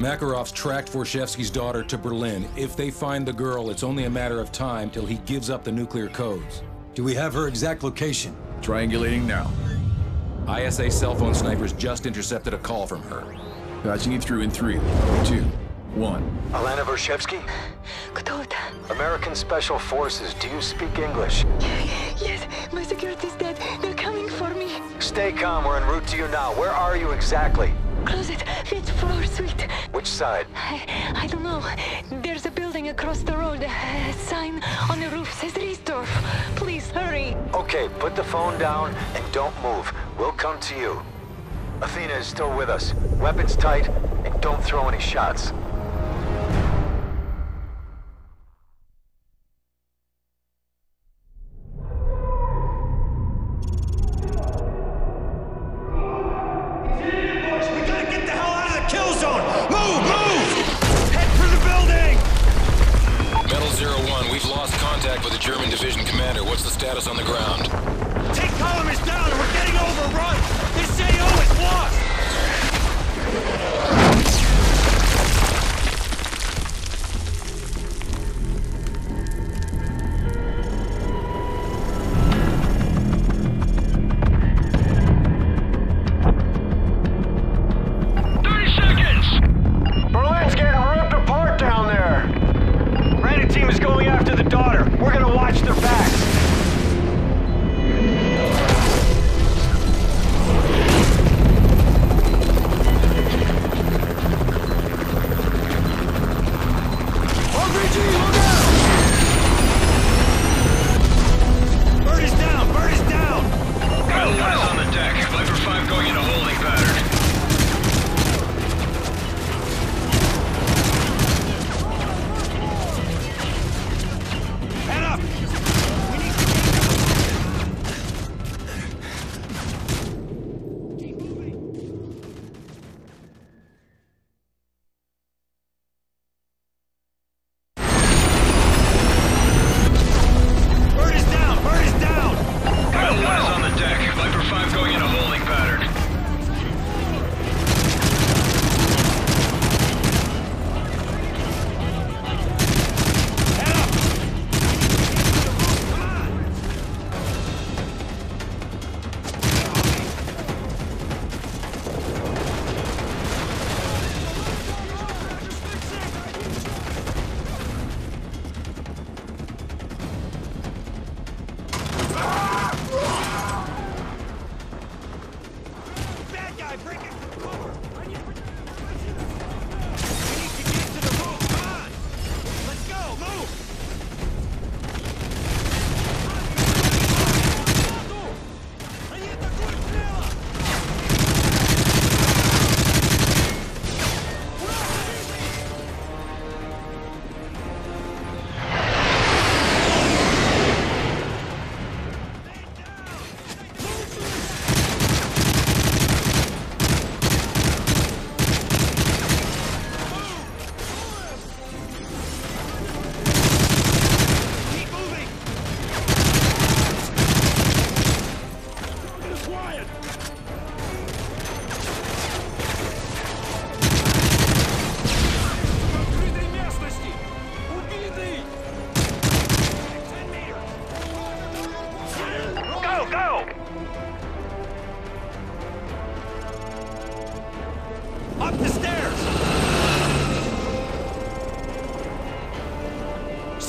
Makarov's tracked Vorshevsky's daughter to Berlin. If they find the girl, it's only a matter of time till he gives up the nuclear codes. Do we have her exact location? Triangulating now. ISA cell phone snipers just intercepted a call from her. Patching you through in three, two, one. Alena Vorshevsky? American Special Forces, do you speak English? Yes, my security's dead. They're coming for me. Stay calm. We're en route to you now. Where are you exactly? Close it. Which side? I, I don't know. There's a building across the road. A sign on the roof says Riesdorf. Please hurry. Okay, put the phone down and don't move. We'll come to you. Athena is still with us. Weapons tight, and don't throw any shots. On the ground?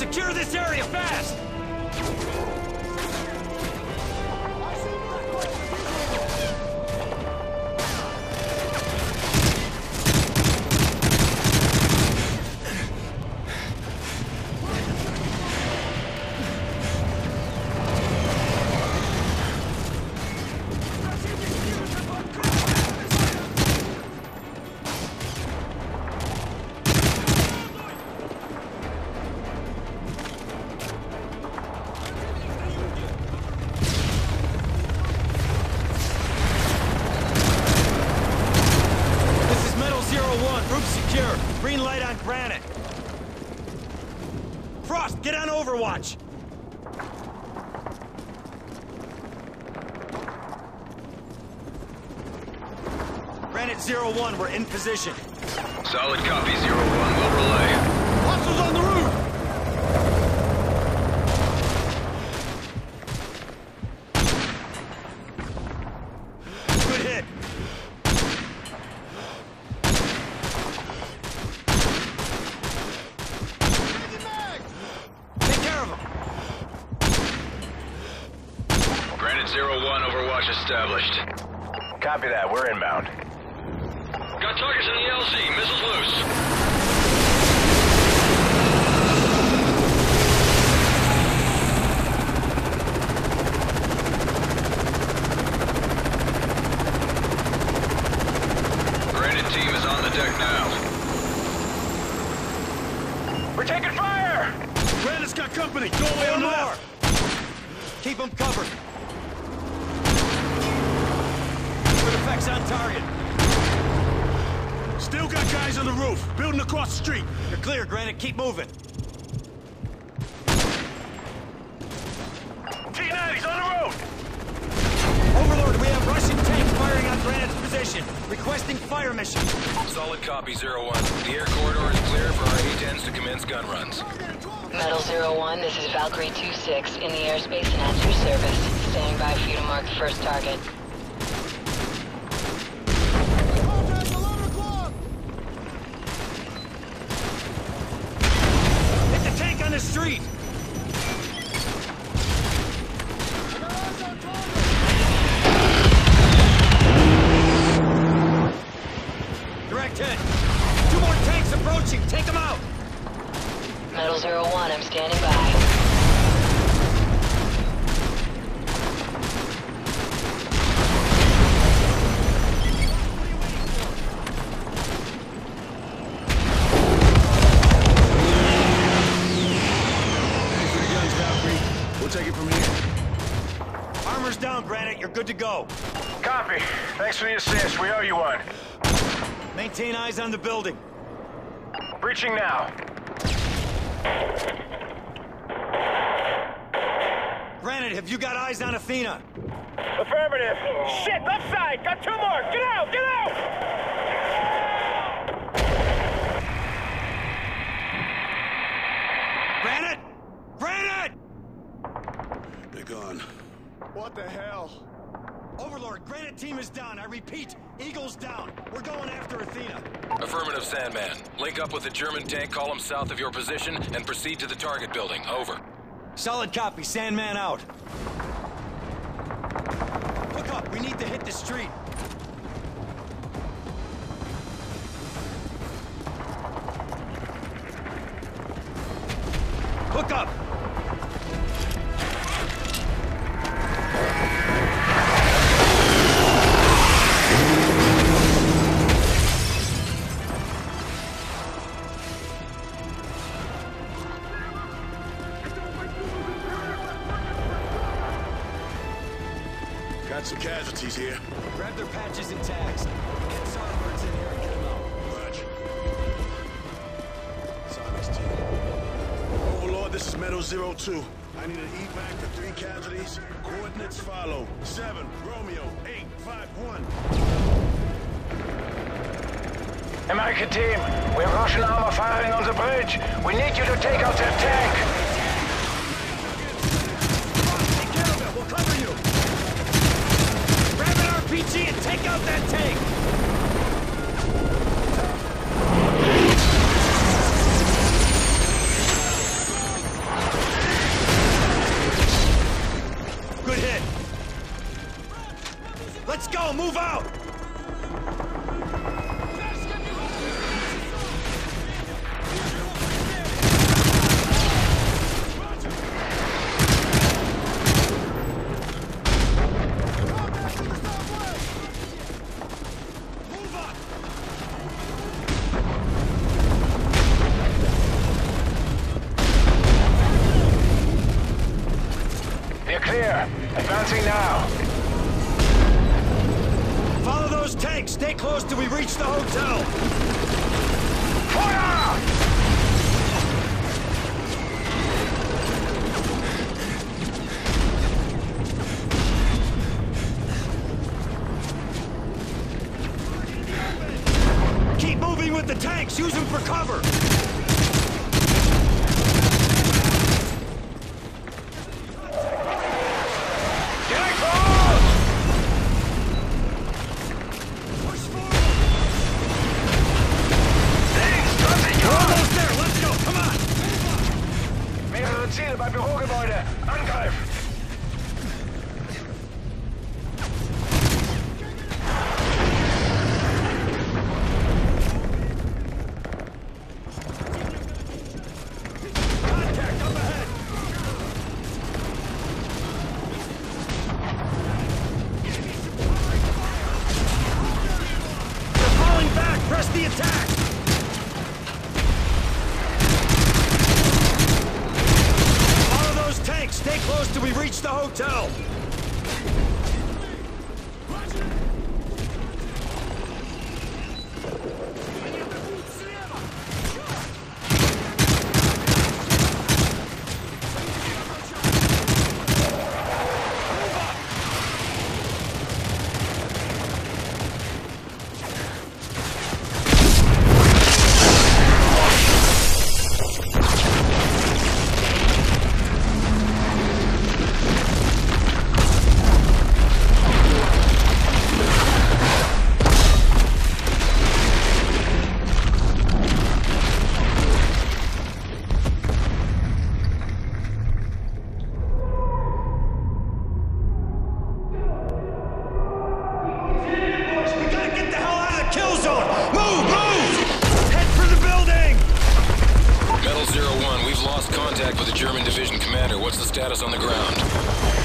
Secure this area fast! Granite Zero One, we're in position. Solid copy, Zero One. We'll relay. Hostiles on the roof! Good hit. Take care of him. Granite Zero One, Overwatch established. Copy that. We're inbound. Got targets in the LZ. Missiles loose. Granite team is on the deck now. We're taking fire! Granite's got company. Doorway on more. Keep them covered. Good effects on target. Still got guys on the roof. Building across the street. You're clear, Granite. Keep moving. T-90's on the road! Overlord, we have Russian tanks firing on Granite's position. Requesting fire mission. Solid copy, Zero One. The air corridor is clear for our A-10s to commence gun runs. Metal Zero One, this is Valkyrie 2-6 in the airspace and at your service. Standing by for you to mark the first target. Take it from here. Armor's down, Granite. You're good to go. Copy. Thanks for the assist. We owe you one. Maintain eyes on the building. Breaching now. Granite, have you got eyes on Athena? Affirmative. Shit, left side. Got two more. Get out. Get out. Granite! Granite! They're gone. What the hell? Overlord, Granite team is down. I repeat, Eagle's down. We're going after Athena. Affirmative, Sandman. Link up with the German tank column south of your position and proceed to the target building. Over. Solid copy. Sandman out. Hook up. We need to hit the street. Zero Two. I need an evac for three casualties. Coordinates follow. Seven, Romeo, eight, five, one. American team, we have Russian armor firing on the bridge. We need you to take out that tank. Take care of it. We'll cover you. Grab an RPG and take out that tank. Good hit. Let's go. Move out. Advancing now. Follow those tanks. Stay close till we reach the hotel. Fire! Keep moving with the tanks! Use them for cover! Contact with the German division commander. What's the status on the ground?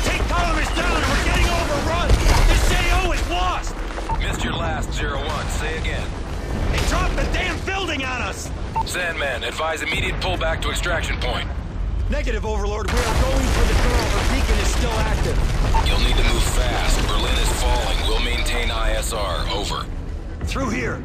Take column is down and we're getting overrun! This AO is lost! Missed your last Zero One. Say again. They dropped the damn building on us! Sandman, advise immediate pullback to extraction point. Negative, Overlord. We are going for the girl. Her beacon is still active. You'll need to move fast. Berlin is falling. We'll maintain ISR. Over. Through here.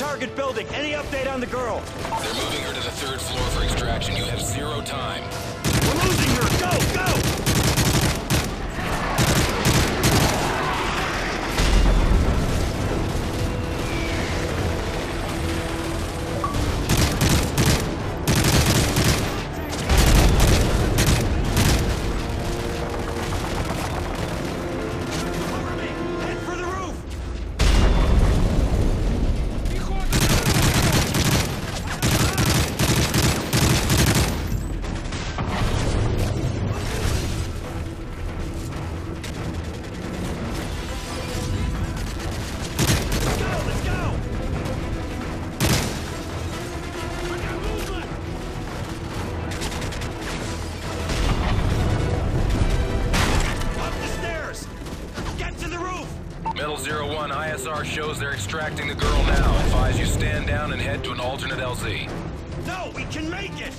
Target building. Any update on the girl? They're moving her to the third floor for extraction. You have zero time. We're losing her. Go, go! ISR shows they're extracting the girl now. Advise you stand down and head to an alternate LZ. No, we can make it!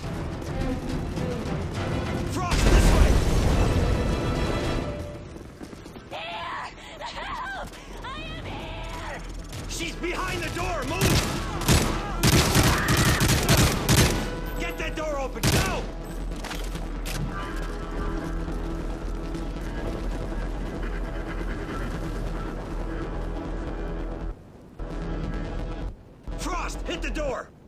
Door!